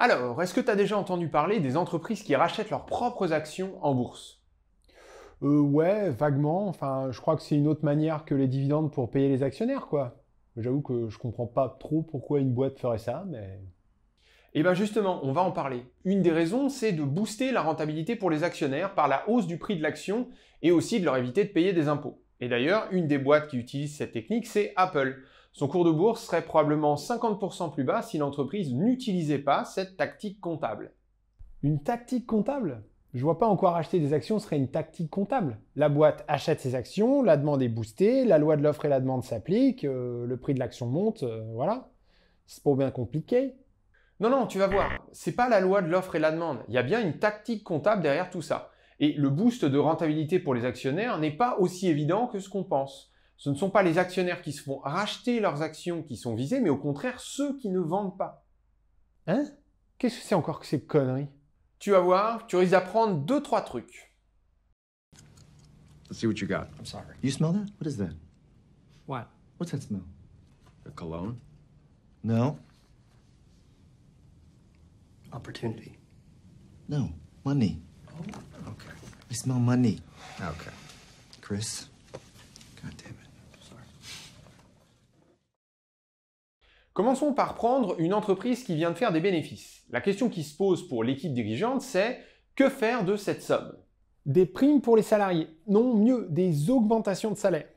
Alors, est-ce que tu as déjà entendu parler des entreprises qui rachètent leurs propres actions en bourse? Euh, ouais, vaguement. Enfin, je crois que c'est une autre manière que les dividendes pour payer les actionnaires, quoi. J'avoue que je comprends pas trop pourquoi une boîte ferait ça, mais... Eh bien justement, on va en parler. Une des raisons, c'est de booster la rentabilité pour les actionnaires par la hausse du prix de l'action et aussi de leur éviter de payer des impôts. Et d'ailleurs, une des boîtes qui utilise cette technique, c'est Apple. Son cours de bourse serait probablement 50% plus bas si l'entreprise n'utilisait pas cette tactique comptable. Une tactique comptable? Je vois pas en quoi racheter des actions serait une tactique comptable. La boîte achète ses actions, la demande est boostée, la loi de l'offre et la demande s'applique, euh, le prix de l'action monte, euh, voilà. C'est pas bien compliqué. Non, non, tu vas voir, c'est pas la loi de l'offre et la demande. Il y a bien une tactique comptable derrière tout ça. Et le boost de rentabilité pour les actionnaires n'est pas aussi évident que ce qu'on pense. Ce ne sont pas les actionnaires qui se font racheter leurs actions qui sont visés, mais au contraire ceux qui ne vendent pas. Hein? Qu'est-ce que c'est encore que ces conneries? Tu vas voir, tu risques d'apprendre deux, trois trucs. Let's see what you got. I'm sorry. You smell that? What is that? What? What's that smell? A cologne? No. Opportunity. No. Money. Okay. I smell money. Okay. Chris? Commençons par prendre une entreprise qui vient de faire des bénéfices. La question qui se pose pour l'équipe dirigeante, c'est que faire de cette somme? Des primes pour les salariés. Non, mieux, des augmentations de salaire.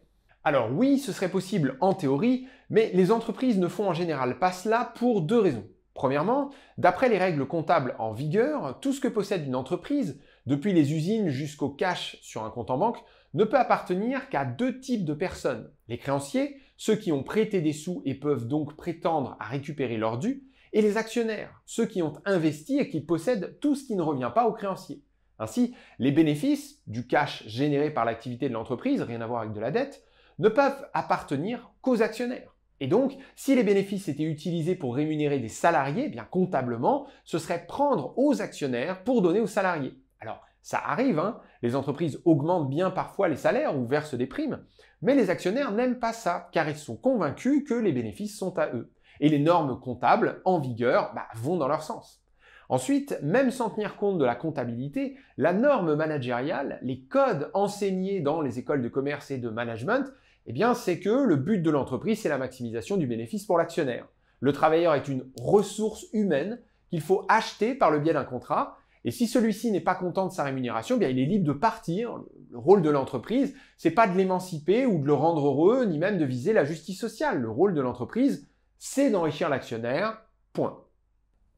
Alors oui, ce serait possible en théorie, mais les entreprises ne font en général pas cela pour deux raisons. Premièrement, d'après les règles comptables en vigueur, tout ce que possède une entreprise, depuis les usines jusqu'au cash sur un compte en banque, ne peut appartenir qu'à deux types de personnes. Les créanciers, ceux qui ont prêté des sous et peuvent donc prétendre à récupérer leurs dû, et les actionnaires, ceux qui ont investi et qui possèdent tout ce qui ne revient pas aux créanciers. Ainsi, les bénéfices du cash généré par l'activité de l'entreprise, rien à voir avec de la dette, ne peuvent appartenir qu'aux actionnaires. Et donc, si les bénéfices étaient utilisés pour rémunérer des salariés, eh bien comptablement, ce serait prendre aux actionnaires pour donner aux salariés. Alors, ça arrive, hein, les entreprises augmentent bien parfois les salaires ou versent des primes, mais les actionnaires n'aiment pas ça, car ils sont convaincus que les bénéfices sont à eux. Et les normes comptables en vigueur bah, vont dans leur sens. Ensuite, même sans tenir compte de la comptabilité, la norme managériale, les codes enseignés dans les écoles de commerce et de management, eh bien, c'est que le but de l'entreprise, c'est la maximisation du bénéfice pour l'actionnaire. Le travailleur est une ressource humaine qu'il faut acheter par le biais d'un contrat. Et si celui-ci n'est pas content de sa rémunération, eh bien, il est libre de partir. Le rôle de l'entreprise, c'est pas de l'émanciper ou de le rendre heureux, ni même de viser la justice sociale. Le rôle de l'entreprise, c'est d'enrichir l'actionnaire. Point.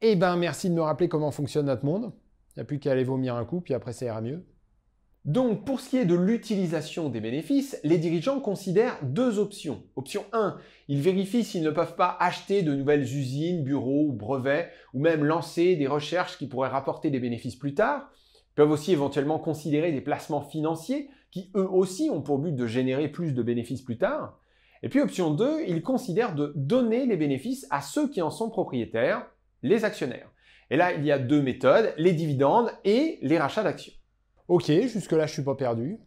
Eh ben, merci de me rappeler comment fonctionne notre monde. Il n'y a plus qu'à aller vomir un coup, puis après ça ira mieux. Donc, pour ce qui est de l'utilisation des bénéfices, les dirigeants considèrent deux options. Option 1, ils vérifient s'ils ne peuvent pas acheter de nouvelles usines, bureaux ou brevets, ou même lancer des recherches qui pourraient rapporter des bénéfices plus tard. Ils peuvent aussi éventuellement considérer des placements financiers qui eux aussi ont pour but de générer plus de bénéfices plus tard. Et puis option 2, ils considèrent de donner les bénéfices à ceux qui en sont propriétaires, les actionnaires. Et là, il y a deux méthodes, les dividendes et les rachats d'actions. Ok, jusque-là, je suis pas perdu.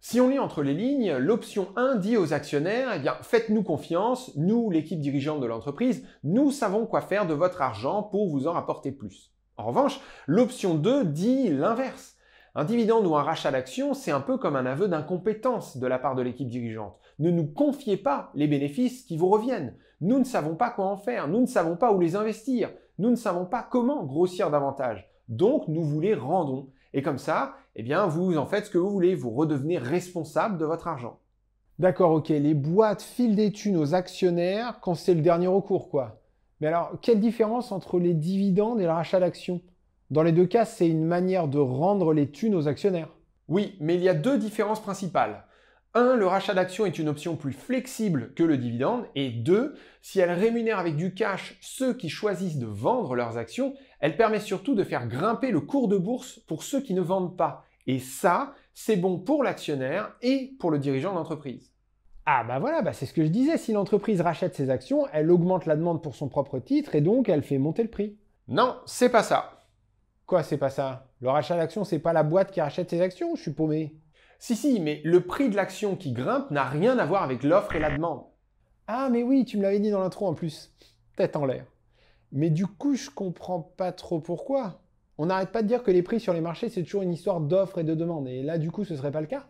Si on lit entre les lignes, l'option 1 dit aux actionnaires, eh bien, faites-nous confiance, nous, l'équipe dirigeante de l'entreprise, nous savons quoi faire de votre argent pour vous en rapporter plus. En revanche, l'option 2 dit l'inverse. Un dividende ou un rachat d'actions, c'est un peu comme un aveu d'incompétence de la part de l'équipe dirigeante. Ne nous confiez pas les bénéfices qui vous reviennent. Nous ne savons pas quoi en faire, nous ne savons pas où les investir, nous ne savons pas comment grossir davantage. Donc, nous vous les rendons. Et comme ça, eh bien, vous en faites ce que vous voulez, vous redevenez responsable de votre argent. D'accord, ok, les boîtes filent des thunes aux actionnaires quand c'est le dernier recours, quoi. Mais alors, quelle différence entre les dividendes et le rachat d'actions? Dans les deux cas, c'est une manière de rendre les thunes aux actionnaires. Oui, mais il y a deux différences principales. Un, le rachat d'actions est une option plus flexible que le dividende. Et deux, si elle rémunère avec du cash ceux qui choisissent de vendre leurs actions, elle permet surtout de faire grimper le cours de bourse pour ceux qui ne vendent pas. Et ça, c'est bon pour l'actionnaire et pour le dirigeant d'entreprise. Ah bah voilà, bah c'est ce que je disais, si l'entreprise rachète ses actions, elle augmente la demande pour son propre titre et donc elle fait monter le prix. Non, c'est pas ça. Quoi, c'est pas ça? Le rachat d'actions, c'est pas la boîte qui rachète ses actions, je suis paumé. Si, si, mais le prix de l'action qui grimpe n'a rien à voir avec l'offre et la demande. Ah mais oui, tu me l'avais dit dans l'intro en plus. Tête en l'air. Mais du coup, je comprends pas trop pourquoi. On n'arrête pas de dire que les prix sur les marchés, c'est toujours une histoire d'offre et de demande. Et là, du coup, ce serait pas le cas?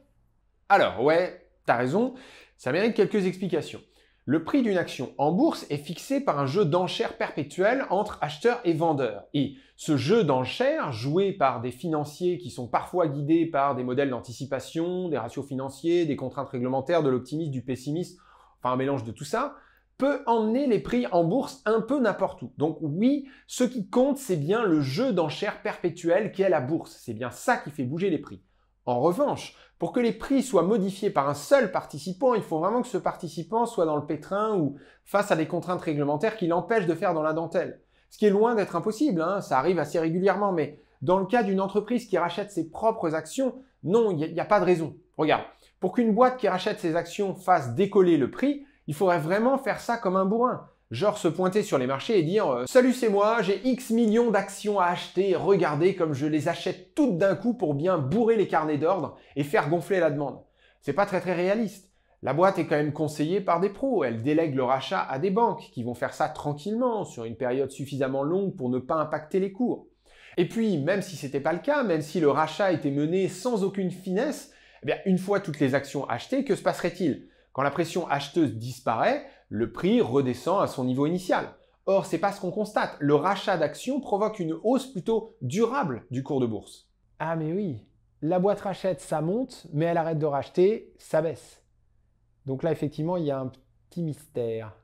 Alors, ouais, t'as raison, ça mérite quelques explications. Le prix d'une action en bourse est fixé par un jeu d'enchères perpétuel entre acheteurs et vendeurs. Et ce jeu d'enchères, joué par des financiers qui sont parfois guidés par des modèles d'anticipation, des ratios financiers, des contraintes réglementaires, de l'optimisme, du pessimisme, enfin un mélange de tout ça, peut emmener les prix en bourse un peu n'importe où. Donc oui, ce qui compte, c'est bien le jeu d'enchères perpétuel qu'est la bourse. C'est bien ça qui fait bouger les prix. En revanche, pour que les prix soient modifiés par un seul participant, il faut vraiment que ce participant soit dans le pétrin ou face à des contraintes réglementaires qui l'empêchent de faire dans la dentelle. Ce qui est loin d'être impossible, hein, ça arrive assez régulièrement, mais dans le cas d'une entreprise qui rachète ses propres actions, non, il n'y a, a, pas de raison. Regarde, pour qu'une boîte qui rachète ses actions fasse décoller le prix, il faudrait vraiment faire ça comme un bourrin. Genre se pointer sur les marchés et dire euh, Salut c'est moi, j'ai X millions d'actions à acheter, regardez comme je les achète toutes d'un coup pour bien bourrer les carnets d'ordre et faire gonfler la demande. C'est pas très très réaliste. La boîte est quand même conseillée par des pros, elle délègue le rachat à des banques qui vont faire ça tranquillement sur une période suffisamment longue pour ne pas impacter les cours. Et puis, même si c'était pas le cas, même si le rachat était mené sans aucune finesse, eh une fois toutes les actions achetées, que se passerait-il? Quand la pression acheteuse disparaît, le prix redescend à son niveau initial. Or, c'est pas ce qu'on constate. Le rachat d'actions provoque une hausse plutôt durable du cours de bourse. Ah mais oui, la boîte rachète, ça monte, mais elle arrête de racheter, ça baisse. Donc là, effectivement, il y a un petit mystère.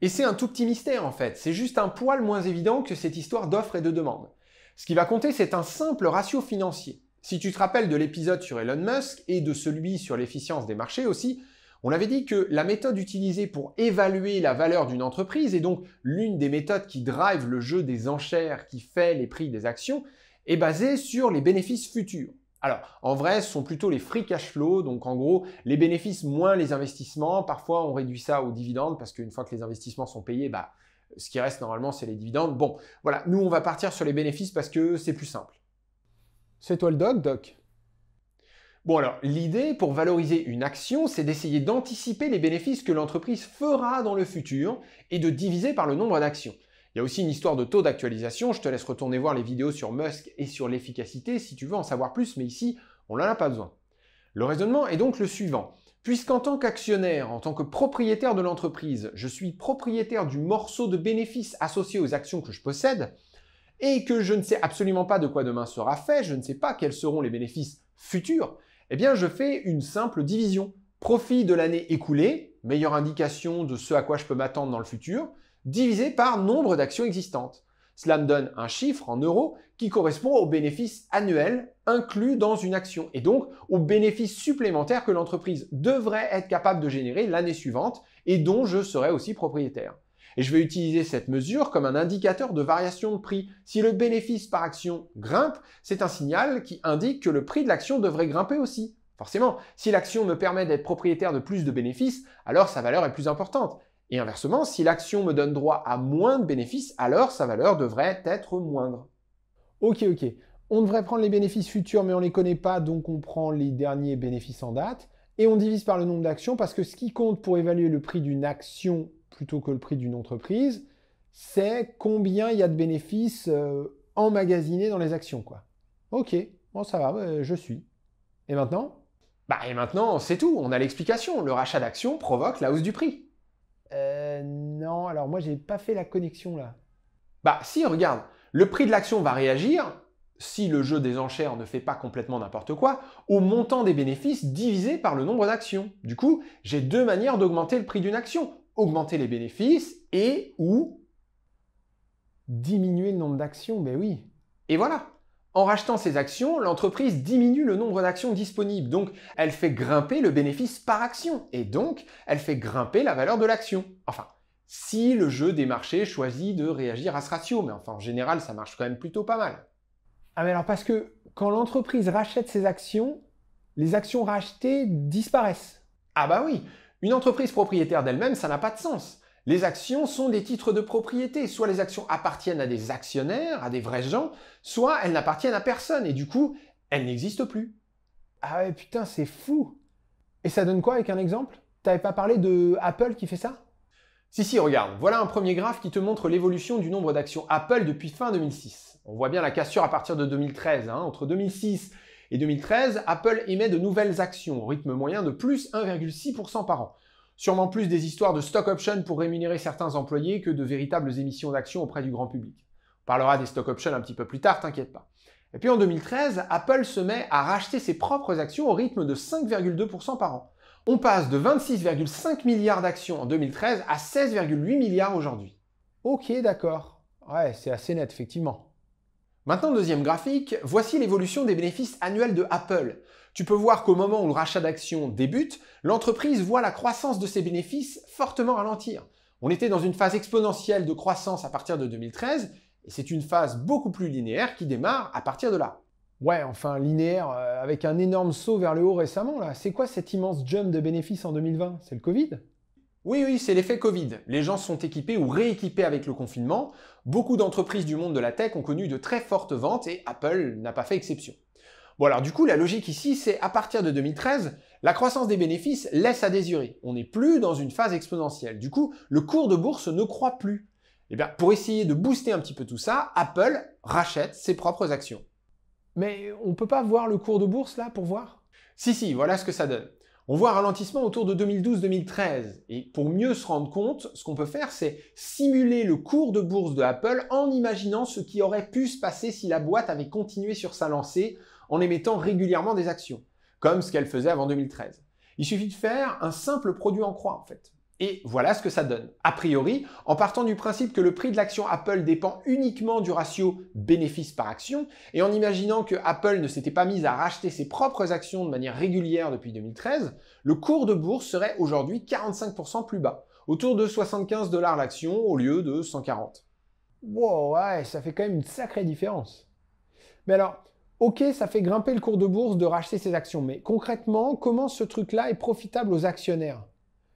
Et c'est un tout petit mystère en fait, c'est juste un poil moins évident que cette histoire d'offre et de demande. Ce qui va compter, c'est un simple ratio financier. Si tu te rappelles de l'épisode sur Elon Musk et de celui sur l'efficience des marchés aussi, on avait dit que la méthode utilisée pour évaluer la valeur d'une entreprise, et donc l'une des méthodes qui drive le jeu des enchères qui fait les prix des actions, est basée sur les bénéfices futurs. Alors, en vrai, ce sont plutôt les free cash flow, donc en gros, les bénéfices moins les investissements. Parfois, on réduit ça aux dividendes, parce qu'une fois que les investissements sont payés, bah, ce qui reste normalement, c'est les dividendes. Bon, voilà, nous, on va partir sur les bénéfices parce que c'est plus simple. C'est toi le doc, doc? Bon alors, l'idée pour valoriser une action, c'est d'essayer d'anticiper les bénéfices que l'entreprise fera dans le futur et de diviser par le nombre d'actions. Il y a aussi une histoire de taux d'actualisation, je te laisse retourner voir les vidéos sur Musk et sur l'efficacité si tu veux en savoir plus, mais ici, on n'en a pas besoin. Le raisonnement est donc le suivant. Puisqu'en tant qu'actionnaire, en tant que propriétaire de l'entreprise, je suis propriétaire du morceau de bénéfices associé aux actions que je possède, et que je ne sais absolument pas de quoi demain sera fait, je ne sais pas quels seront les bénéfices futurs, eh bien je fais une simple division. Profit de l'année écoulée, meilleure indication de ce à quoi je peux m'attendre dans le futur, divisé par nombre d'actions existantes. Cela me donne un chiffre en euros qui correspond au bénéfice annuel inclus dans une action et donc au bénéfice supplémentaire que l'entreprise devrait être capable de générer l'année suivante et dont je serai aussi propriétaire. Et je vais utiliser cette mesure comme un indicateur de variation de prix. Si le bénéfice par action grimpe, c'est un signal qui indique que le prix de l'action devrait grimper aussi. Forcément, si l'action me permet d'être propriétaire de plus de bénéfices, alors sa valeur est plus importante. Et inversement, si l'action me donne droit à moins de bénéfices, alors sa valeur devrait être moindre. Ok, ok. On devrait prendre les bénéfices futurs, mais on ne les connaît pas, donc on prend les derniers bénéfices en date. Et on divise par le nombre d'actions, parce que ce qui compte pour évaluer le prix d'une action plutôt que le prix d'une entreprise, c'est combien il y a de bénéfices euh, emmagasinés dans les actions. Quoi. Ok, bon ça va, je suis. Et maintenant? Bah et maintenant, c'est tout, on a l'explication. Le rachat d'actions provoque la hausse du prix. Euh, non, alors moi j'ai pas fait la connexion là. Bah si, regarde, le prix de l'action va réagir, si le jeu des enchères ne fait pas complètement n'importe quoi, au montant des bénéfices divisé par le nombre d'actions. Du coup, j'ai deux manières d'augmenter le prix d'une action augmenter les bénéfices et ou diminuer le nombre d'actions, ben oui. Et voilà. En rachetant ces actions, l'entreprise diminue le nombre d'actions disponibles, donc elle fait grimper le bénéfice par action, et donc elle fait grimper la valeur de l'action. Enfin, si le jeu des marchés choisit de réagir à ce ratio, mais enfin en général ça marche quand même plutôt pas mal. Ah mais alors parce que quand l'entreprise rachète ses actions, les actions rachetées disparaissent. Ah bah oui, une entreprise propriétaire d'elle-même, ça n'a pas de sens. Les actions sont des titres de propriété. Soit les actions appartiennent à des actionnaires, à des vrais gens, soit elles n'appartiennent à personne et du coup, elles n'existent plus. Ah ouais, putain, c'est fou. Et ça donne quoi avec un exemple? T'avais pas parlé de Apple qui fait ça? Si, si, regarde, voilà un premier graphe qui te montre l'évolution du nombre d'actions Apple depuis fin 2006. On voit bien la cassure à partir de 2013. Hein. Entre 2006 et 2013, Apple émet de nouvelles actions au rythme moyen de plus 1,6% par an. Sûrement plus des histoires de stock options pour rémunérer certains employés que de véritables émissions d'actions auprès du grand public. On parlera des stock options un petit peu plus tard, t'inquiète pas. Et puis en 2013, Apple se met à racheter ses propres actions au rythme de 5,2% par an. On passe de 26,5 milliards d'actions en 2013 à 16,8 milliards aujourd'hui. Ok, d'accord. Ouais, c'est assez net, effectivement. Maintenant, deuxième graphique, voici l'évolution des bénéfices annuels de Apple. Tu peux voir qu'au moment où le rachat d'actions débute, l'entreprise voit la croissance de ses bénéfices fortement ralentir. On était dans une phase exponentielle de croissance à partir de 2013, et c'est une phase beaucoup plus linéaire qui démarre à partir de là. Ouais, enfin linéaire, euh, avec un énorme saut vers le haut récemment, là. C'est quoi cet immense jump de bénéfices en 2020 C'est le Covid? Oui, oui, c'est l'effet Covid. Les gens sont équipés ou rééquipés avec le confinement. Beaucoup d'entreprises du monde de la tech ont connu de très fortes ventes et Apple n'a pas fait exception. Bon alors du coup, la logique ici, c'est à partir de 2013, la croissance des bénéfices laisse à désirer. On n'est plus dans une phase exponentielle. Du coup, le cours de bourse ne croît plus. Et eh bien, pour essayer de booster un petit peu tout ça, Apple rachète ses propres actions. Mais on peut pas voir le cours de bourse là pour voir? Si, si, voilà ce que ça donne. On voit un ralentissement autour de 2012-2013. Et pour mieux se rendre compte, ce qu'on peut faire, c'est simuler le cours de bourse de Apple en imaginant ce qui aurait pu se passer si la boîte avait continué sur sa lancée en émettant régulièrement des actions, comme ce qu'elle faisait avant 2013. Il suffit de faire un simple produit en croix, en fait. Et voilà ce que ça donne. A priori, en partant du principe que le prix de l'action Apple dépend uniquement du ratio bénéfice par action, et en imaginant que Apple ne s'était pas mise à racheter ses propres actions de manière régulière depuis 2013, le cours de bourse serait aujourd'hui 45% plus bas, autour de 75 dollars l'action au lieu de 140. Wow, ouais, ça fait quand même une sacrée différence. Mais alors, ok, ça fait grimper le cours de bourse de racheter ses actions, mais concrètement, comment ce truc-là est profitable aux actionnaires?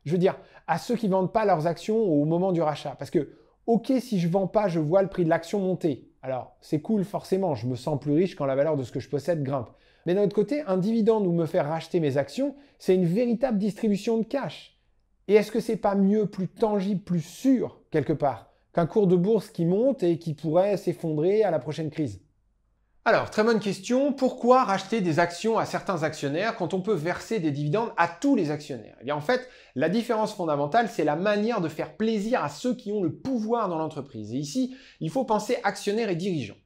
Je veux dire, à ceux qui vendent pas leurs actions au moment du rachat. Parce que, ok, si je vends pas, je vois le prix de l'action monter. Alors, c'est cool forcément, je me sens plus riche quand la valeur de ce que je possède grimpe. Mais d'un autre côté, un dividende ou me faire racheter mes actions, c'est une véritable distribution de cash. Et est-ce que c'est pas mieux, plus tangible, plus sûr, quelque part, qu'un cours de bourse qui monte et qui pourrait s'effondrer à la prochaine crise? Alors, très bonne question. Pourquoi racheter des actions à certains actionnaires quand on peut verser des dividendes à tous les actionnaires? Eh bien, en fait, la différence fondamentale, c'est la manière de faire plaisir à ceux qui ont le pouvoir dans l'entreprise. Et ici, il faut penser actionnaires et dirigeants.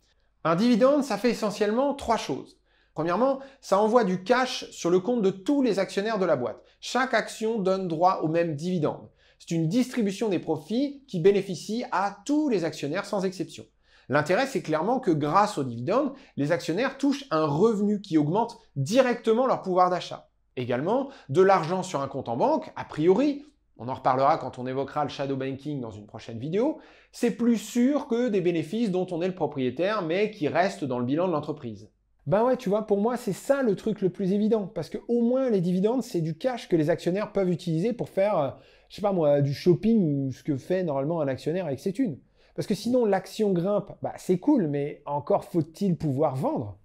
Un dividende, ça fait essentiellement trois choses. Premièrement, ça envoie du cash sur le compte de tous les actionnaires de la boîte. Chaque action donne droit au même dividende. C'est une distribution des profits qui bénéficie à tous les actionnaires sans exception. L'intérêt, c'est clairement que grâce aux dividendes, les actionnaires touchent un revenu qui augmente directement leur pouvoir d'achat. Également, de l'argent sur un compte en banque, a priori, on en reparlera quand on évoquera le shadow banking dans une prochaine vidéo, c'est plus sûr que des bénéfices dont on est le propriétaire mais qui restent dans le bilan de l'entreprise. Ben ouais, tu vois, pour moi, c'est ça le truc le plus évident. Parce que au moins, les dividendes, c'est du cash que les actionnaires peuvent utiliser pour faire, euh, je sais pas moi, du shopping ou ce que fait normalement un actionnaire avec ses thunes. Parce que sinon, l'action grimpe, bah, c'est cool, mais encore faut-il pouvoir vendre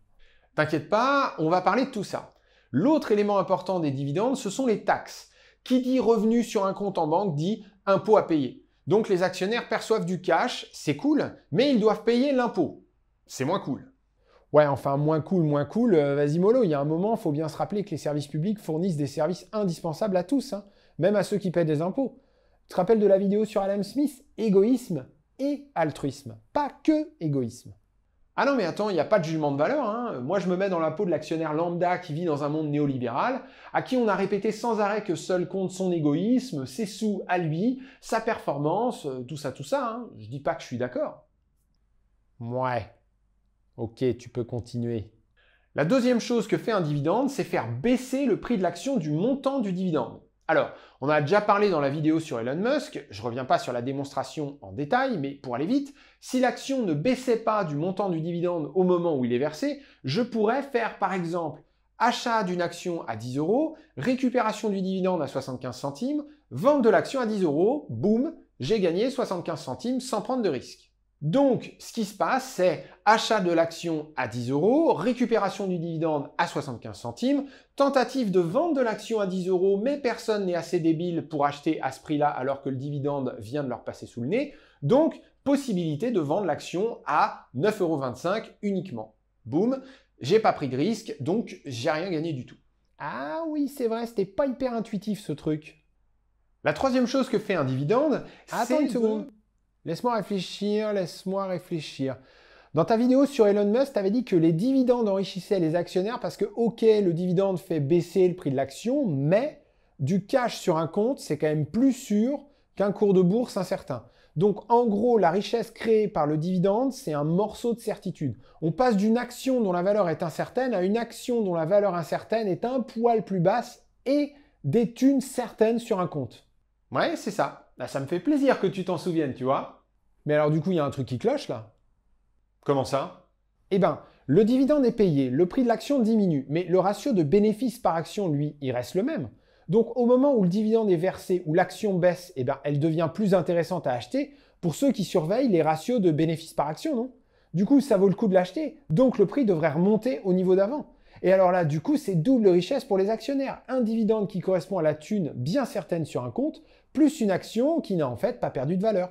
T'inquiète pas, on va parler de tout ça. L'autre élément important des dividendes, ce sont les taxes. Qui dit revenu sur un compte en banque dit impôt à payer. Donc les actionnaires perçoivent du cash, c'est cool, mais ils doivent payer l'impôt. C'est moins cool. Ouais, enfin, moins cool, moins cool, euh, vas-y mollo, il y a un moment, il faut bien se rappeler que les services publics fournissent des services indispensables à tous, hein, même à ceux qui paient des impôts. Tu te rappelles de la vidéo sur Adam Smith? Égoïsme et altruisme, pas que égoïsme. Ah non mais attends, il n'y a pas de jugement de valeur. Hein. Moi je me mets dans la peau de l'actionnaire lambda qui vit dans un monde néolibéral, à qui on a répété sans arrêt que seul compte son égoïsme, ses sous à lui, sa performance, euh, tout ça, tout ça. Hein. Je dis pas que je suis d'accord. Ouais. Ok, tu peux continuer. La deuxième chose que fait un dividende, c'est faire baisser le prix de l'action du montant du dividende. Alors, on a déjà parlé dans la vidéo sur Elon Musk, je ne reviens pas sur la démonstration en détail, mais pour aller vite, si l'action ne baissait pas du montant du dividende au moment où il est versé, je pourrais faire par exemple achat d'une action à 10 euros, récupération du dividende à 75 centimes, vente de l'action à 10 euros, boum, j'ai gagné 75 centimes sans prendre de risque. Donc, ce qui se passe, c'est achat de l'action à 10 euros, récupération du dividende à 75 centimes, tentative de vente de l'action à 10 euros, mais personne n'est assez débile pour acheter à ce prix-là alors que le dividende vient de leur passer sous le nez. Donc, possibilité de vendre l'action à 9,25 euros uniquement. Boum, j'ai pas pris de risque, donc j'ai rien gagné du tout. Ah oui, c'est vrai, c'était pas hyper intuitif ce truc. La troisième chose que fait un dividende, Attends c'est une de- seconde. Laisse-moi réfléchir, laisse-moi réfléchir. Dans ta vidéo sur Elon Musk, tu avais dit que les dividendes enrichissaient les actionnaires parce que, ok, le dividende fait baisser le prix de l'action, mais du cash sur un compte, c'est quand même plus sûr qu'un cours de bourse incertain. Donc, en gros, la richesse créée par le dividende, c'est un morceau de certitude. On passe d'une action dont la valeur est incertaine à une action dont la valeur incertaine est un poil plus basse et des thunes certaines sur un compte. Ouais, c'est ça. Là, ça me fait plaisir que tu t'en souviennes, tu vois. Mais alors, du coup, il y a un truc qui cloche là. Comment ça? Eh ben, le dividende est payé, le prix de l'action diminue, mais le ratio de bénéfice par action, lui, il reste le même. Donc au moment où le dividende est versé, où l'action baisse, eh ben, elle devient plus intéressante à acheter pour ceux qui surveillent les ratios de bénéfice par action, non? Du coup, ça vaut le coup de l'acheter, donc le prix devrait remonter au niveau d'avant. Et alors là, du coup, c'est double richesse pour les actionnaires. Un dividende qui correspond à la thune bien certaine sur un compte, plus une action qui n'a en fait pas perdu de valeur.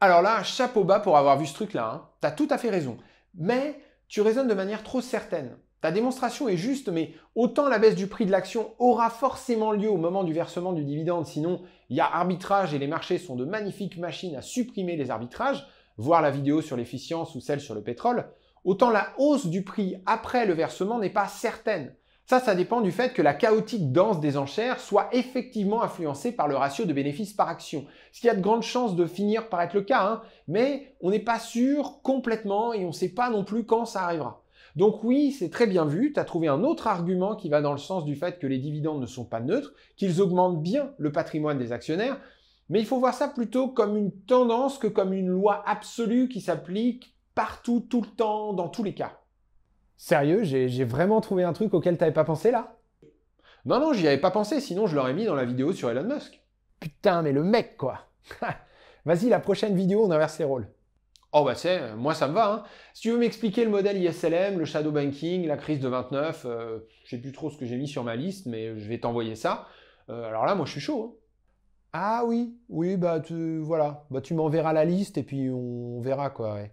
Alors là, chapeau bas pour avoir vu ce truc-là. Hein. T'as tout à fait raison. Mais tu raisonnes de manière trop certaine. Ta démonstration est juste, mais autant la baisse du prix de l'action aura forcément lieu au moment du versement du dividende, sinon il y a arbitrage et les marchés sont de magnifiques machines à supprimer les arbitrages, voir la vidéo sur l'efficience ou celle sur le pétrole, autant la hausse du prix après le versement n'est pas certaine. Ça, ça dépend du fait que la chaotique danse des enchères soit effectivement influencée par le ratio de bénéfice par action. Ce qui a de grandes chances de finir par être le cas, hein, mais on n'est pas sûr complètement et on ne sait pas non plus quand ça arrivera. Donc oui, c'est très bien vu, tu as trouvé un autre argument qui va dans le sens du fait que les dividendes ne sont pas neutres, qu'ils augmentent bien le patrimoine des actionnaires, mais il faut voir ça plutôt comme une tendance que comme une loi absolue qui s'applique partout, tout le temps, dans tous les cas. Sérieux, j'ai vraiment trouvé un truc auquel t'avais pas pensé là? Non, non, j'y avais pas pensé, sinon je l'aurais mis dans la vidéo sur Elon Musk. Putain, mais le mec quoi Vas-y, la prochaine vidéo, on inverse les rôles. Oh bah c'est, moi ça me va. Hein. Si tu veux m'expliquer le modèle ISLM, le shadow banking, la crise de 29, euh, je sais plus trop ce que j'ai mis sur ma liste, mais je vais t'envoyer ça. Euh, alors là, moi je suis chaud. hein. Ah oui, oui, bah tu, voilà, bah tu m'enverras la liste et puis on verra quoi, ouais.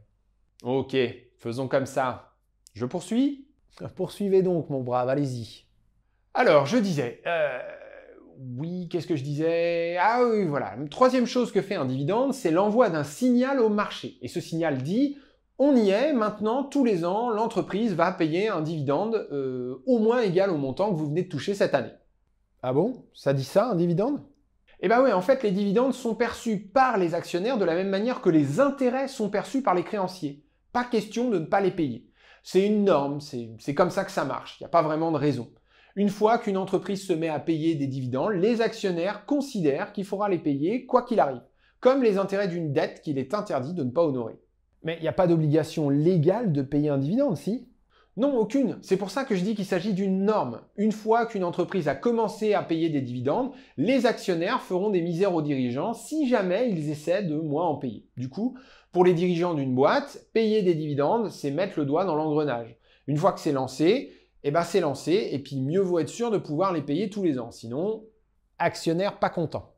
Ok, faisons comme ça. Je poursuis Poursuivez donc, mon brave, allez-y. Alors, je disais, euh, oui, qu'est-ce que je disais? Ah oui, voilà. Troisième chose que fait un dividende, c'est l'envoi d'un signal au marché. Et ce signal dit, on y est, maintenant, tous les ans, l'entreprise va payer un dividende euh, au moins égal au montant que vous venez de toucher cette année. Ah bon? Ça dit ça, un dividende? Eh bien oui, en fait, les dividendes sont perçus par les actionnaires de la même manière que les intérêts sont perçus par les créanciers. Pas question de ne pas les payer. C'est une norme, c'est comme ça que ça marche, il n'y a pas vraiment de raison. Une fois qu'une entreprise se met à payer des dividendes, les actionnaires considèrent qu'il faudra les payer quoi qu'il arrive, comme les intérêts d'une dette qu'il est interdit de ne pas honorer. Mais il n'y a pas d'obligation légale de payer un dividende, si? Non, aucune. C'est pour ça que je dis qu'il s'agit d'une norme. Une fois qu'une entreprise a commencé à payer des dividendes, les actionnaires feront des misères aux dirigeants si jamais ils essaient de moins en payer. Du coup, pour les dirigeants d'une boîte, payer des dividendes, c'est mettre le doigt dans l'engrenage. Une fois que c'est lancé, eh ben c'est lancé, et puis mieux vaut être sûr de pouvoir les payer tous les ans. Sinon, Actionnaire pas content.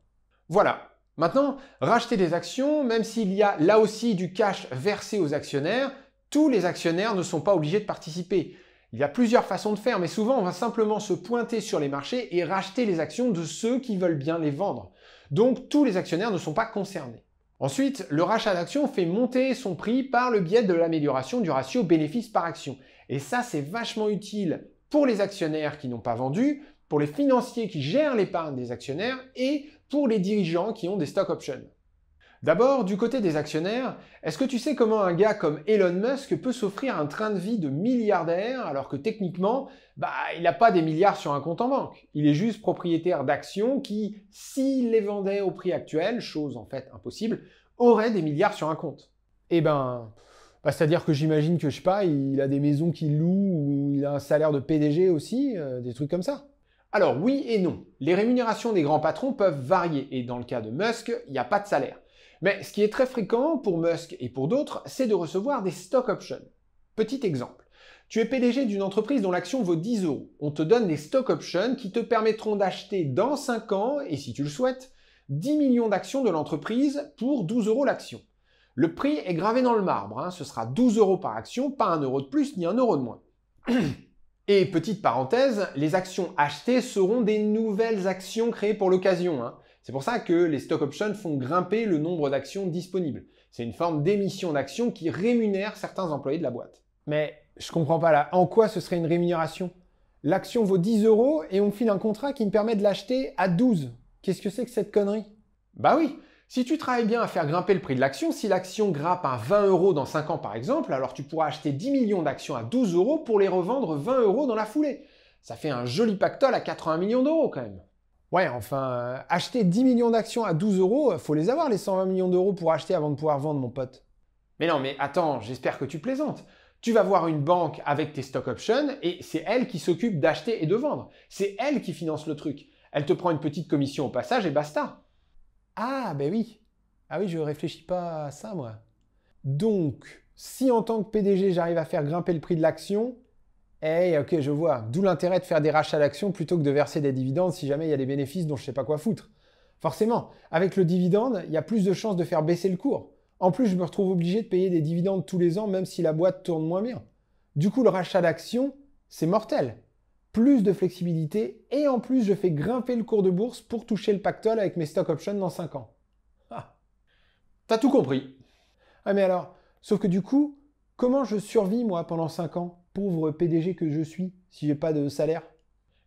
voilà. Maintenant, racheter des actions, même s'il y a là aussi du cash versé aux actionnaires, tous les actionnaires ne sont pas obligés de participer. Il y a plusieurs façons de faire, mais souvent on va simplement se pointer sur les marchés et racheter les actions de ceux qui veulent bien les vendre. Donc tous les actionnaires ne sont pas concernés. Ensuite, le rachat d'actions fait monter son prix par le biais de l'amélioration du ratio bénéfice par action. Et ça, c'est vachement utile pour les actionnaires qui n'ont pas vendu, pour les financiers qui gèrent l'épargne des actionnaires et pour les dirigeants qui ont des stock options. D'abord, du côté des actionnaires, est-ce que tu sais comment un gars comme Elon Musk peut s'offrir un train de vie de milliardaire alors que techniquement, bah, il n'a pas des milliards sur un compte en banque? Il est juste propriétaire d'actions qui, s'il les vendait au prix actuel, chose en fait impossible, aurait des milliards sur un compte. Eh ben, bah, c'est-à-dire que j'imagine que, je sais pas, il a des maisons qu'il loue ou il a un salaire de PDG aussi, euh, des trucs comme ça. Alors oui et non. Les rémunérations des grands patrons peuvent varier et dans le cas de Musk, il n'y a pas de salaire. Mais ce qui est très fréquent pour Musk et pour d'autres, c'est de recevoir des stock options. Petit exemple. Tu es PDG d'une entreprise dont l'action vaut 10 euros. On te donne des stock options qui te permettront d'acheter dans 5 ans, et si tu le souhaites, 10 millions d'actions de l'entreprise pour 12 euros l'action. Le prix est gravé dans le marbre, hein. ce sera 12 euros par action, pas 1 euro de plus ni 1 euro de moins. Et petite parenthèse, les actions achetées seront des nouvelles actions créées pour l'occasion. Hein. C'est pour ça que les stock options font grimper le nombre d'actions disponibles. C'est une forme d'émission d'actions qui rémunère certains employés de la boîte. Mais je comprends pas là. En quoi ce serait une rémunération? L'action vaut 10 euros et on me file un contrat qui me permet de l'acheter à 12. Qu'est-ce que c'est que cette connerie? Bah oui, si tu travailles bien à faire grimper le prix de l'action, si l'action grappe à 20 euros dans 5 ans par exemple, alors tu pourras acheter 10 millions d'actions à 12 euros pour les revendre 20 euros dans la foulée. Ça fait un joli pactole à 80 millions d'euros quand même. Ouais, enfin, euh, acheter 10 millions d'actions à 12 euros, faut les avoir les 120 millions d'euros pour acheter avant de pouvoir vendre, mon pote. Mais non, mais attends, j'espère que tu plaisantes. Tu vas voir une banque avec tes stock options et c'est elle qui s'occupe d'acheter et de vendre. C'est elle qui finance le truc. Elle te prend une petite commission au passage et basta. Ah, ben oui. Ah oui, je réfléchis pas à ça, moi. Donc, si en tant que PDG, j'arrive à faire grimper le prix de l'action, eh, ok, je vois. D'où l'intérêt de faire des rachats d'actions plutôt que de verser des dividendes si jamais il y a des bénéfices dont je sais pas quoi foutre. Forcément, avec le dividende, il y a plus de chances de faire baisser le cours. En plus, je me retrouve obligé de payer des dividendes tous les ans, même si la boîte tourne moins bien. Du coup, le rachat d'actions, c'est mortel. Plus de flexibilité et en plus, je fais grimper le cours de bourse pour toucher le pactole avec mes stock options dans 5 ans. Ah. T'as tout compris. Ah mais alors, sauf que du coup, comment je survis moi pendant 5 ans? Pauvre PDG que je suis, si j'ai pas de salaire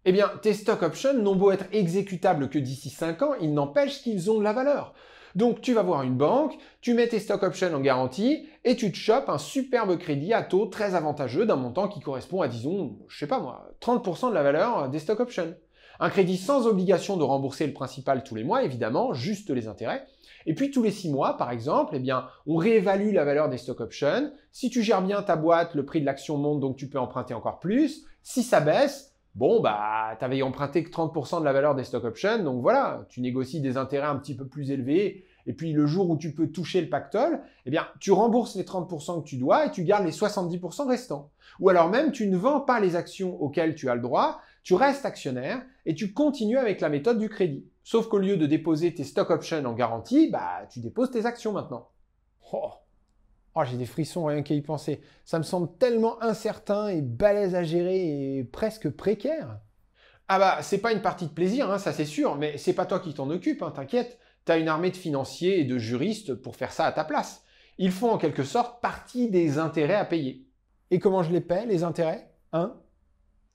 eh bien, tes stock options n'ont beau être exécutables que d'ici 5 ans, il n'empêche qu'ils ont de la valeur. Donc tu vas voir une banque, tu mets tes stock options en garantie et tu te chopes un superbe crédit à taux très avantageux d'un montant qui correspond à, disons, je sais pas moi, 30% de la valeur des stock options. Un crédit sans obligation de rembourser le principal tous les mois, évidemment, juste les intérêts. Et puis tous les six mois, par exemple, eh bien, on réévalue la valeur des stock options. Si tu gères bien ta boîte, le prix de l'action monte, donc tu peux emprunter encore plus. Si ça baisse, bon, bah, t'avais emprunté que 30% de la valeur des stock options, donc voilà, tu négocies des intérêts un petit peu plus élevés, et puis le jour où tu peux toucher le pactole, eh bien, tu rembourses les 30% que tu dois et tu gardes les 70% restants. Ou alors même, tu ne vends pas les actions auxquelles tu as le droit, tu restes actionnaire et tu continues avec la méthode du crédit. Sauf qu'au lieu de déposer tes stock options en garantie, bah, tu déposes tes actions maintenant. Oh. Oh, j'ai des frissons rien qu'à y penser. Ça me semble tellement incertain et balèze à gérer et presque précaire. Ah bah, c'est pas une partie de plaisir, hein, ça c'est sûr, mais c'est pas toi qui t'en occupe, hein, t'inquiète. T'as une armée de financiers et de juristes pour faire ça à ta place. Ils font en quelque sorte partie des intérêts à payer. Et comment je les paie, les intérêts? Hein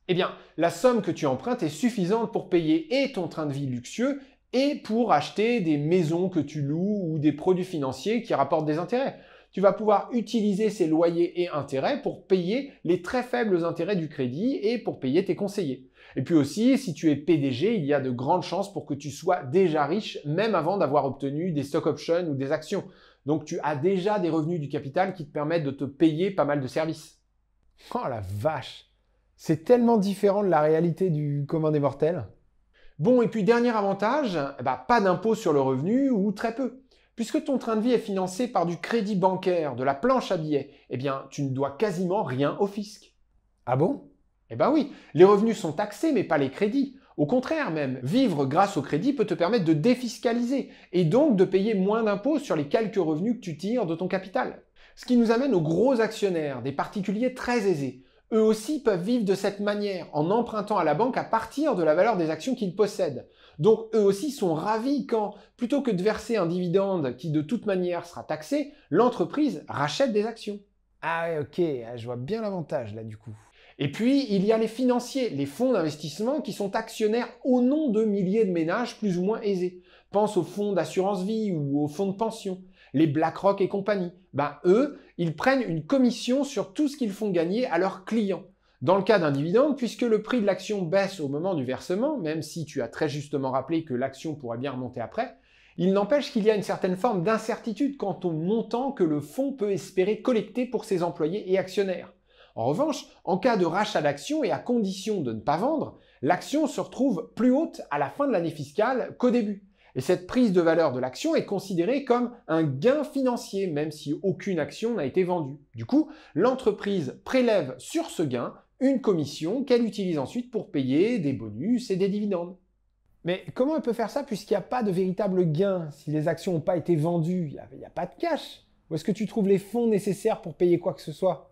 Eh bien, la somme que tu empruntes est suffisante pour payer et ton train de vie luxueux et pour acheter des maisons que tu loues ou des produits financiers qui rapportent des intérêts tu vas pouvoir utiliser ces loyers et intérêts pour payer les très faibles intérêts du crédit et pour payer tes conseillers. Et puis aussi, si tu es PDG, il y a de grandes chances pour que tu sois déjà riche même avant d'avoir obtenu des stock options ou des actions. Donc tu as déjà des revenus du capital qui te permettent de te payer pas mal de services. Oh la vache C'est tellement différent de la réalité du commun des mortels. Bon, et puis dernier avantage, bah, pas d'impôt sur le revenu ou très peu. Puisque ton train de vie est financé par du crédit bancaire, de la planche à billets, eh bien, tu ne dois quasiment rien au fisc. Ah bon? Eh ben oui, les revenus sont taxés, mais pas les crédits. Au contraire même, vivre grâce au crédit peut te permettre de défiscaliser et donc de payer moins d'impôts sur les quelques revenus que tu tires de ton capital. Ce qui nous amène aux gros actionnaires, des particuliers très aisés. Eux aussi peuvent vivre de cette manière, en empruntant à la banque à partir de la valeur des actions qu'ils possèdent. Donc eux aussi sont ravis quand, plutôt que de verser un dividende qui de toute manière sera taxé, l'entreprise rachète des actions. Ah ouais, ok, ah, je vois bien l'avantage là du coup. Et puis, il y a les financiers, les fonds d'investissement qui sont actionnaires au nom de milliers de ménages plus ou moins aisés. Pense aux fonds d'assurance vie ou aux fonds de pension, les BlackRock et compagnie. Ben, eux, ils prennent une commission sur tout ce qu'ils font gagner à leurs clients. Dans le cas d'un dividende, puisque le prix de l'action baisse au moment du versement, même si tu as très justement rappelé que l'action pourrait bien remonter après, il n'empêche qu'il y a une certaine forme d'incertitude quant au montant que le fonds peut espérer collecter pour ses employés et actionnaires. En revanche, en cas de rachat d'actions et à condition de ne pas vendre, l'action se retrouve plus haute à la fin de l'année fiscale qu'au début. Et cette prise de valeur de l'action est considérée comme un gain financier, même si aucune action n'a été vendue. Du coup, l'entreprise prélève sur ce gain une commission qu'elle utilise ensuite pour payer des bonus et des dividendes. Mais comment elle peut faire ça puisqu'il n'y a pas de véritable gain Si les actions n'ont pas été vendues, il n'y a, pas de cash. Où est-ce que tu trouves les fonds nécessaires pour payer quoi que ce soit?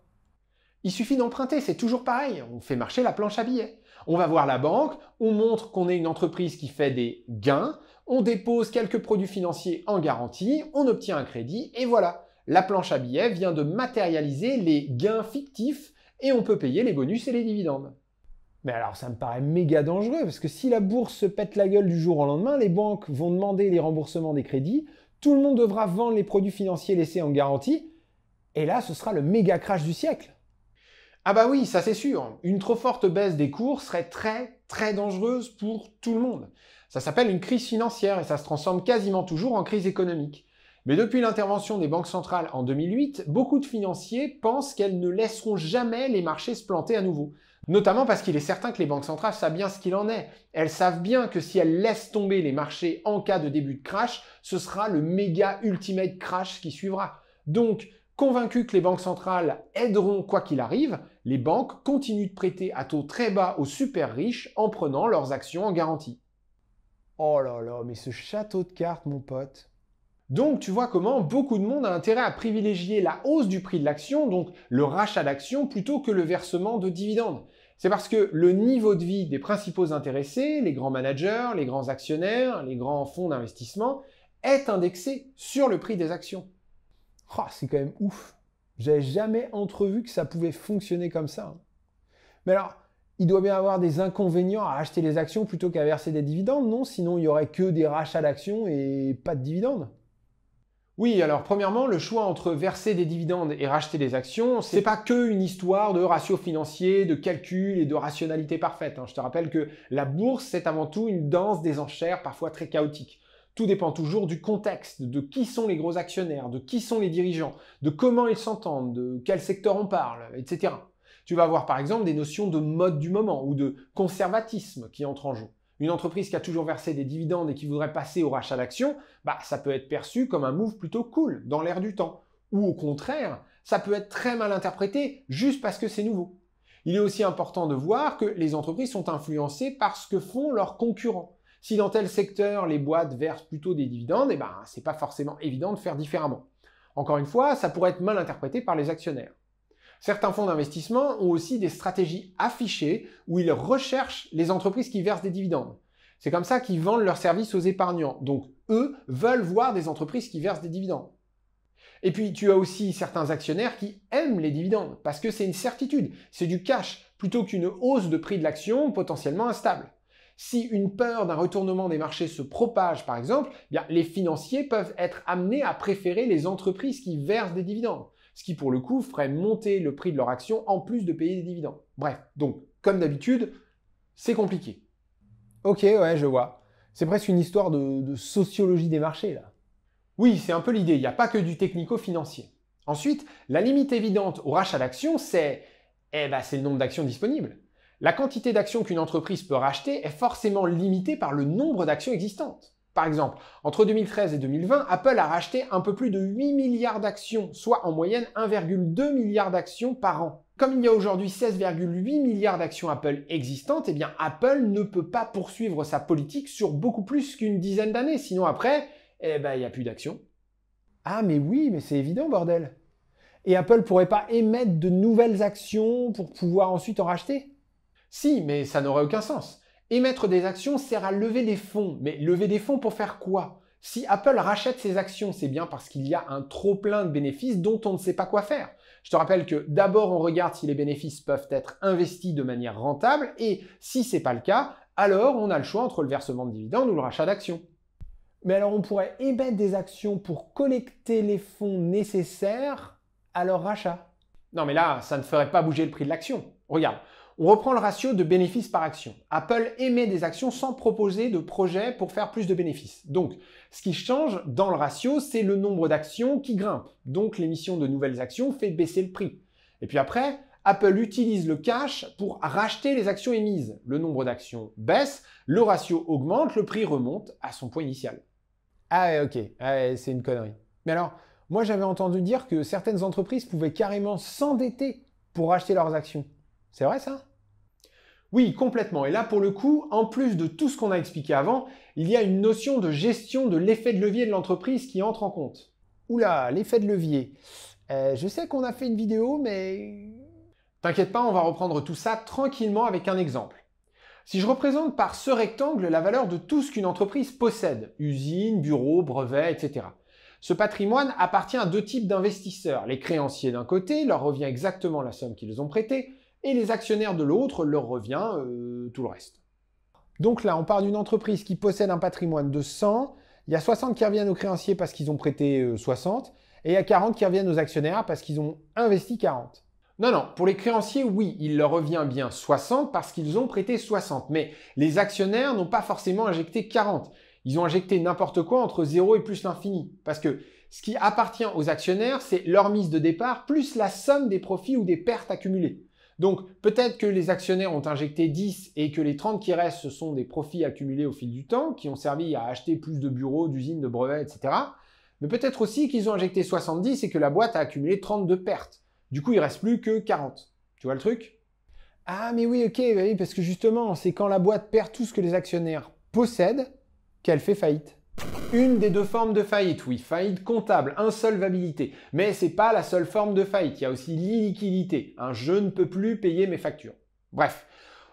Il suffit d'emprunter, c'est toujours pareil. On fait marcher la planche à billets. On va voir la banque, on montre qu'on est une entreprise qui fait des gains, on dépose quelques produits financiers en garantie, on obtient un crédit, et voilà. La planche à billets vient de matérialiser les gains fictifs et on peut payer les bonus et les dividendes. Mais alors ça me paraît méga dangereux, parce que si la bourse se pète la gueule du jour au lendemain, les banques vont demander les remboursements des crédits, tout le monde devra vendre les produits financiers laissés en garantie, et là ce sera le méga crash du siècle. Ah bah oui, ça c'est sûr. Une trop forte baisse des cours serait très très dangereuse pour tout le monde. Ça s'appelle une crise financière et ça se transforme quasiment toujours en crise économique. Mais depuis l'intervention des banques centrales en 2008, beaucoup de financiers pensent qu'elles ne laisseront jamais les marchés se planter à nouveau. Notamment parce qu'il est certain que les banques centrales savent bien ce qu'il en est. Elles savent bien que si elles laissent tomber les marchés en cas de début de crash, ce sera le méga ultimate crash qui suivra. Donc, convaincus que les banques centrales aideront quoi qu'il arrive, les banques continuent de prêter à taux très bas aux super riches en prenant leurs actions en garantie. Oh là là, mais ce château de cartes, mon pote. Donc tu vois comment beaucoup de monde a intérêt à privilégier la hausse du prix de l'action, donc le rachat d'actions, plutôt que le versement de dividendes. C'est parce que le niveau de vie des principaux intéressés, les grands managers, les grands actionnaires, les grands fonds d'investissement, est indexé sur le prix des actions. Oh, c'est quand même ouf. J'avais jamais entrevu que ça pouvait fonctionner comme ça. hein. Mais alors, il doit bien avoir des inconvénients à acheter les actions plutôt qu'à verser des dividendes, non? Sinon, il y aurait que des rachats d'actions et pas de dividendes. Oui, alors premièrement, le choix entre verser des dividendes et racheter des actions, c'est pas que une histoire de ratio financier, de calcul et de rationalité parfaite. hein. Je te rappelle que la bourse, c'est avant tout une danse des enchères parfois très chaotique. Tout dépend toujours du contexte, de qui sont les gros actionnaires, de qui sont les dirigeants, de comment ils s'entendent, de quel secteur on parle, etc. Tu vas avoir par exemple des notions de mode du moment ou de conservatisme qui entrent en jeu. Une entreprise qui a toujours versé des dividendes et qui voudrait passer au rachat d'actions, bah, ça peut être perçu comme un move plutôt cool, dans l'air du temps. Ou au contraire, ça peut être très mal interprété juste parce que c'est nouveau. Il est aussi important de voir que les entreprises sont influencées par ce que font leurs concurrents. Si dans tel secteur, les boîtes versent plutôt des dividendes, eh ben, c'est pas forcément évident de faire différemment. Encore une fois, ça pourrait être mal interprété par les actionnaires. Certains fonds d'investissement ont aussi des stratégies affichées où ils recherchent les entreprises qui versent des dividendes. C'est comme ça qu'ils vendent leurs services aux épargnants. Donc, eux veulent voir des entreprises qui versent des dividendes. Et puis, tu as aussi certains actionnaires qui aiment les dividendes parce que c'est une certitude, c'est du cash plutôt qu'une hausse de prix de l'action potentiellement instable. Si une peur d'un retournement des marchés se propage, par exemple, eh bien, les financiers peuvent être amenés à préférer les entreprises qui versent des dividendes ce qui pour le coup ferait monter le prix de leur action en plus de payer des dividendes. Bref, donc comme d'habitude, c'est compliqué. Ok, ouais, je vois. C'est presque une histoire de, de sociologie des marchés, là. Oui, c'est un peu l'idée, il n'y a pas que du technico-financier. Ensuite, la limite évidente au rachat d'actions, c'est eh ben, c'est le nombre d'actions disponibles. La quantité d'actions qu'une entreprise peut racheter est forcément limitée par le nombre d'actions existantes. Par exemple, entre 2013 et 2020, Apple a racheté un peu plus de 8 milliards d'actions, soit en moyenne 1,2 milliard d'actions par an. Comme il y a aujourd'hui 16,8 milliards d'actions Apple existantes, eh bien Apple ne peut pas poursuivre sa politique sur beaucoup plus qu'une dizaine d'années, sinon après, eh ben il n'y a plus d'actions. Ah mais oui, mais c'est évident, bordel. Et Apple pourrait pas émettre de nouvelles actions pour pouvoir ensuite en racheter? Si, mais ça n'aurait aucun sens. Émettre des actions sert à lever des fonds. Mais lever des fonds pour faire quoi? Si Apple rachète ses actions, c'est bien parce qu'il y a un trop plein de bénéfices dont on ne sait pas quoi faire. Je te rappelle que d'abord on regarde si les bénéfices peuvent être investis de manière rentable et si c'est pas le cas, alors on a le choix entre le versement de dividendes ou le rachat d'actions. Mais alors on pourrait émettre des actions pour collecter les fonds nécessaires à leur rachat. Non mais là, ça ne ferait pas bouger le prix de l'action. Regarde, on reprend le ratio de bénéfices par action. Apple émet des actions sans proposer de projet pour faire plus de bénéfices. Donc, ce qui change dans le ratio, c'est le nombre d'actions qui grimpe. Donc, l'émission de nouvelles actions fait baisser le prix. Et puis après, Apple utilise le cash pour racheter les actions émises. Le nombre d'actions baisse, le ratio augmente, le prix remonte à son point initial. Ah ok, ah c'est une connerie. Mais alors, moi j'avais entendu dire que certaines entreprises pouvaient carrément s'endetter pour acheter leurs actions. C'est vrai ça? Oui, complètement. Et là, pour le coup, en plus de tout ce qu'on a expliqué avant, il y a une notion de gestion de l'effet de levier de l'entreprise qui entre en compte. Oula, l'effet de levier. Euh, je sais qu'on a fait une vidéo, mais... T'inquiète pas, on va reprendre tout ça tranquillement avec un exemple. Si je représente par ce rectangle la valeur de tout ce qu'une entreprise possède, usines, bureaux, brevets, etc. Ce patrimoine appartient à deux types d'investisseurs. Les créanciers d'un côté, leur revient exactement la somme qu'ils ont prêtée, et les actionnaires de l'autre, leur revient euh, tout le reste. Donc là, on part d'une entreprise qui possède un patrimoine de 100, il y a 60 qui reviennent aux créanciers parce qu'ils ont prêté 60, euh, et il y a 40 qui reviennent aux actionnaires parce qu'ils ont investi 40. Non, non, pour les créanciers, oui, il leur revient bien 60 parce qu'ils ont prêté 60. Mais les actionnaires n'ont pas forcément injecté 40. Ils ont injecté n'importe quoi entre 0 et plus l'infini. Parce que ce qui appartient aux actionnaires, c'est leur mise de départ plus la somme des profits ou des pertes accumulées. Donc peut-être que les actionnaires ont injecté 10 et que les 30 qui restent, ce sont des profits accumulés au fil du temps, qui ont servi à acheter plus de bureaux, d'usines, de brevets, etc. Mais peut-être aussi qu'ils ont injecté 70 et que la boîte a accumulé 30 de pertes. Du coup, il reste plus que 40. Tu vois le truc? Ah, mais oui, ok, parce que justement, c'est quand la boîte perd tout ce que les actionnaires possèdent qu'elle fait faillite. Une des deux formes de faillite, oui, faillite comptable, insolvabilité. Mais c'est pas la seule forme de faillite, il y a aussi l'illiquidité, un je ne peux plus payer mes factures. Bref,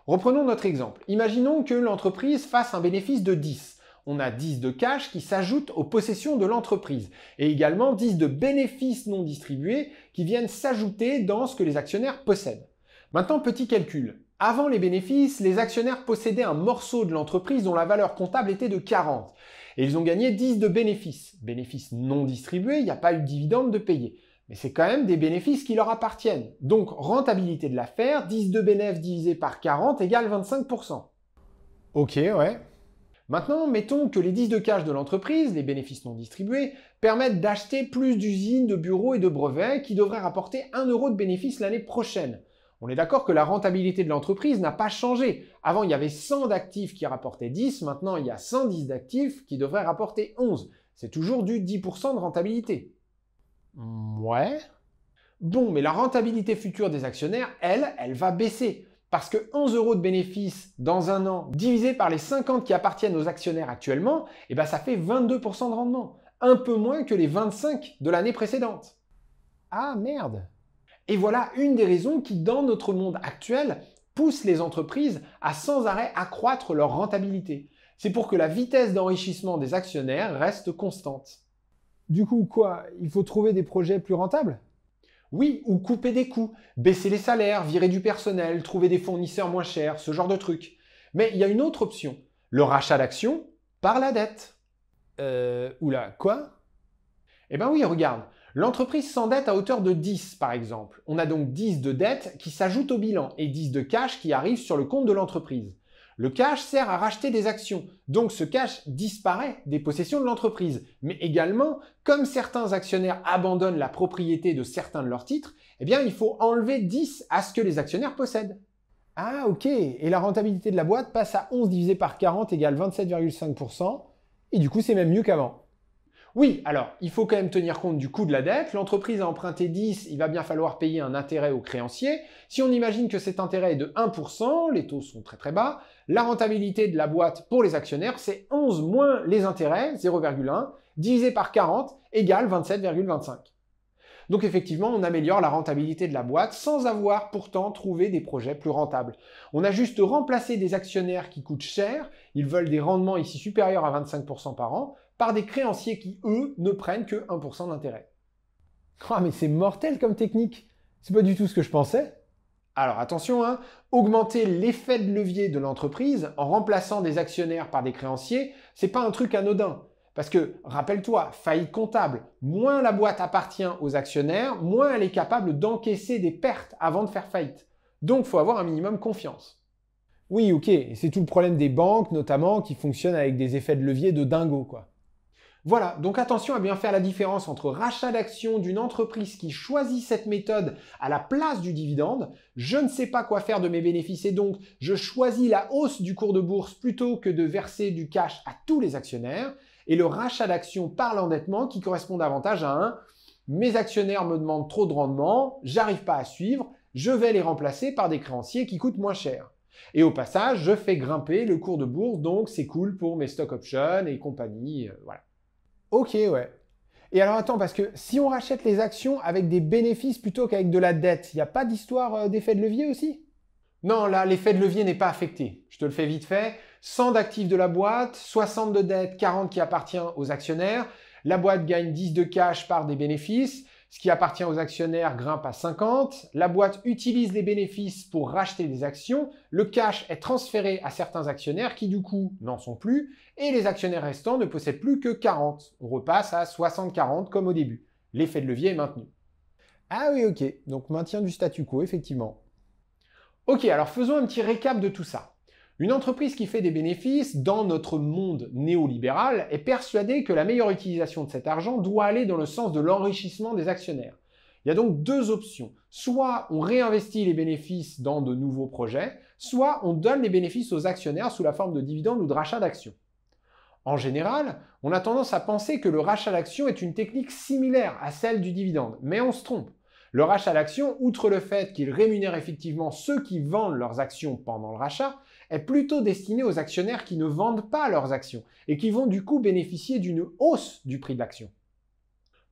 reprenons notre exemple. Imaginons que l'entreprise fasse un bénéfice de 10 on a 10 de cash qui s'ajoutent aux possessions de l'entreprise et également 10 de bénéfices non distribués qui viennent s'ajouter dans ce que les actionnaires possèdent. Maintenant, petit calcul. Avant les bénéfices, les actionnaires possédaient un morceau de l'entreprise dont la valeur comptable était de 40. Et ils ont gagné 10 de bénéfices. Bénéfices non distribués, il n'y a pas eu de dividende de payer. Mais c'est quand même des bénéfices qui leur appartiennent. Donc, rentabilité de l'affaire, 10 de bénéfices divisé par 40 égale 25%. Ok, ouais. Maintenant, mettons que les 10 de cash de l'entreprise, les bénéfices non distribués, permettent d'acheter plus d'usines, de bureaux et de brevets qui devraient rapporter 1 euro de bénéfices l'année prochaine. On est d'accord que la rentabilité de l'entreprise n'a pas changé. Avant, il y avait 100 d'actifs qui rapportaient 10, maintenant il y a 110 d'actifs qui devraient rapporter 11. C'est toujours du 10% de rentabilité. Ouais. Bon, mais la rentabilité future des actionnaires, elle, elle va baisser. Parce que 11 euros de bénéfices dans un an divisé par les 50 qui appartiennent aux actionnaires actuellement, eh ben ça fait 22% de rendement. Un peu moins que les 25 de l'année précédente. Ah merde Et voilà une des raisons qui, dans notre monde actuel, pousse les entreprises à sans arrêt accroître leur rentabilité. C'est pour que la vitesse d'enrichissement des actionnaires reste constante. Du coup, quoi Il faut trouver des projets plus rentables? Oui, ou couper des coûts, baisser les salaires, virer du personnel, trouver des fournisseurs moins chers, ce genre de trucs. Mais il y a une autre option, le rachat d'actions par la dette. Euh, oula, quoi? Eh ben oui, regarde, l'entreprise s'endette à hauteur de 10 par exemple. On a donc 10 de dette qui s'ajoutent au bilan et 10 de cash qui arrivent sur le compte de l'entreprise. Le cash sert à racheter des actions, donc ce cash disparaît des possessions de l'entreprise. Mais également, comme certains actionnaires abandonnent la propriété de certains de leurs titres, eh bien il faut enlever 10 à ce que les actionnaires possèdent. Ah ok, et la rentabilité de la boîte passe à 11 divisé par 40 égale 27,5%, et du coup c'est même mieux qu'avant. Oui, alors, il faut quand même tenir compte du coût de la dette. L'entreprise a emprunté 10, il va bien falloir payer un intérêt aux créanciers. Si on imagine que cet intérêt est de 1%, les taux sont très très bas, la rentabilité de la boîte pour les actionnaires, c'est 11 moins les intérêts, 0,1, divisé par 40, égale 27,25. Donc effectivement, on améliore la rentabilité de la boîte sans avoir pourtant trouvé des projets plus rentables. On a juste remplacé des actionnaires qui coûtent cher, ils veulent des rendements ici supérieurs à 25% par an, par des créanciers qui, eux, ne prennent que 1% d'intérêt. Ah, mais c'est mortel comme technique C'est pas du tout ce que je pensais alors attention, hein, augmenter l'effet de levier de l'entreprise en remplaçant des actionnaires par des créanciers, c'est pas un truc anodin. Parce que, rappelle-toi, faillite comptable, moins la boîte appartient aux actionnaires, moins elle est capable d'encaisser des pertes avant de faire faillite. Donc, faut avoir un minimum confiance. Oui, ok, c'est tout le problème des banques, notamment, qui fonctionnent avec des effets de levier de dingo, quoi. Voilà, donc attention à bien faire la différence entre rachat d'actions d'une entreprise qui choisit cette méthode à la place du dividende, je ne sais pas quoi faire de mes bénéfices et donc je choisis la hausse du cours de bourse plutôt que de verser du cash à tous les actionnaires, et le rachat d'actions par l'endettement qui correspond davantage à un mes actionnaires me demandent trop de rendement, j'arrive pas à suivre, je vais les remplacer par des créanciers qui coûtent moins cher. Et au passage, je fais grimper le cours de bourse, donc c'est cool pour mes stock options et compagnie, euh, voilà. Ok, ouais. Et alors attends, parce que si on rachète les actions avec des bénéfices plutôt qu'avec de la dette, il n'y a pas d'histoire euh, d'effet de levier aussi? Non, là, l'effet de levier n'est pas affecté. Je te le fais vite fait. 100 d'actifs de la boîte, 60 de dette, 40 qui appartient aux actionnaires. La boîte gagne 10 de cash par des bénéfices. Ce qui appartient aux actionnaires grimpe à 50. La boîte utilise les bénéfices pour racheter des actions. Le cash est transféré à certains actionnaires qui du coup n'en sont plus. Et les actionnaires restants ne possèdent plus que 40. On repasse à 60-40 comme au début. L'effet de levier est maintenu. Ah oui, ok. Donc maintien du statu quo, effectivement. Ok, alors faisons un petit récap de tout ça. Une entreprise qui fait des bénéfices dans notre monde néolibéral est persuadée que la meilleure utilisation de cet argent doit aller dans le sens de l'enrichissement des actionnaires. Il y a donc deux options. Soit on réinvestit les bénéfices dans de nouveaux projets, soit on donne les bénéfices aux actionnaires sous la forme de dividendes ou de rachat d'actions. En général, on a tendance à penser que le rachat d'actions est une technique similaire à celle du dividende, mais on se trompe. Le rachat d'actions, outre le fait qu'il rémunère effectivement ceux qui vendent leurs actions pendant le rachat, est plutôt destiné aux actionnaires qui ne vendent pas leurs actions et qui vont du coup bénéficier d'une hausse du prix de l'action.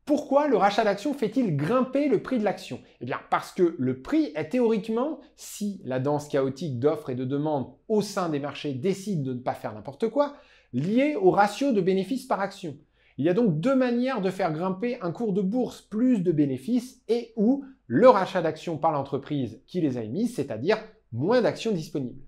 Pourquoi le rachat d'actions fait-il grimper le prix de l'action? Eh bien parce que le prix est théoriquement, si la danse chaotique d'offres et de demandes au sein des marchés décide de ne pas faire n'importe quoi, lié au ratio de bénéfices par action. Il y a donc deux manières de faire grimper un cours de bourse plus de bénéfices et ou le rachat d'actions par l'entreprise qui les a émises, c'est-à-dire moins d'actions disponibles.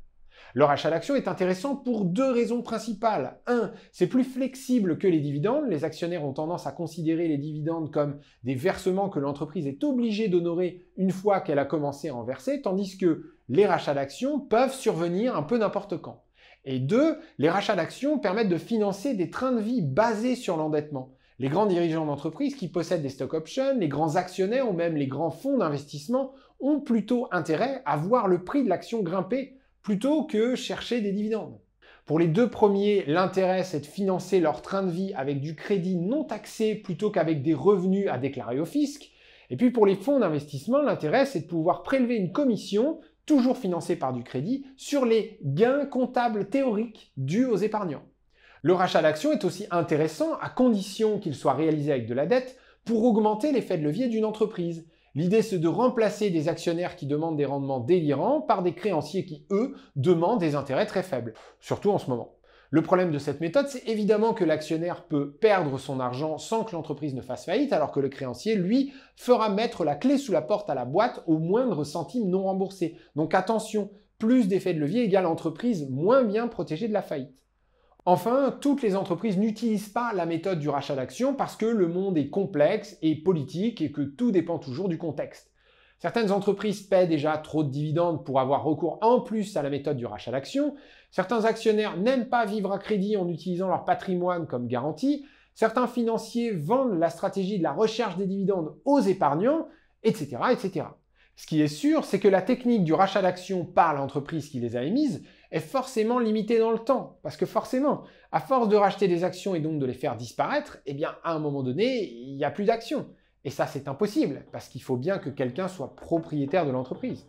Le rachat d'actions est intéressant pour deux raisons principales. Un, c'est plus flexible que les dividendes. Les actionnaires ont tendance à considérer les dividendes comme des versements que l'entreprise est obligée d'honorer une fois qu'elle a commencé à en verser, tandis que les rachats d'actions peuvent survenir un peu n'importe quand. Et deux, les rachats d'actions permettent de financer des trains de vie basés sur l'endettement. Les grands dirigeants d'entreprise qui possèdent des stock options, les grands actionnaires ou même les grands fonds d'investissement ont plutôt intérêt à voir le prix de l'action grimper plutôt que chercher des dividendes. Pour les deux premiers, l'intérêt c'est de financer leur train de vie avec du crédit non taxé plutôt qu'avec des revenus à déclarer au fisc. Et puis pour les fonds d'investissement, l'intérêt c'est de pouvoir prélever une commission toujours financé par du crédit, sur les gains comptables théoriques dus aux épargnants. Le rachat d'actions est aussi intéressant à condition qu'il soit réalisé avec de la dette pour augmenter l'effet de levier d'une entreprise. L'idée c'est de remplacer des actionnaires qui demandent des rendements délirants par des créanciers qui, eux, demandent des intérêts très faibles, surtout en ce moment. Le problème de cette méthode, c'est évidemment que l'actionnaire peut perdre son argent sans que l'entreprise ne fasse faillite, alors que le créancier, lui, fera mettre la clé sous la porte à la boîte au moindre centime non remboursé. Donc attention, plus d'effet de levier égale entreprise moins bien protégée de la faillite. Enfin, toutes les entreprises n'utilisent pas la méthode du rachat d'actions parce que le monde est complexe et politique et que tout dépend toujours du contexte. Certaines entreprises paient déjà trop de dividendes pour avoir recours en plus à la méthode du rachat d'actions. Certains actionnaires n'aiment pas vivre à crédit en utilisant leur patrimoine comme garantie. Certains financiers vendent la stratégie de la recherche des dividendes aux épargnants, etc.. Ce qui est sûr, c'est que la technique du rachat d'actions par l'entreprise qui les a émises est forcément limitée dans le temps. Parce que forcément, à force de racheter des actions et donc de les faire disparaître, eh bien, à un moment donné, il n'y a plus d'actions. Et ça, c'est impossible, parce qu'il faut bien que quelqu'un soit propriétaire de l'entreprise.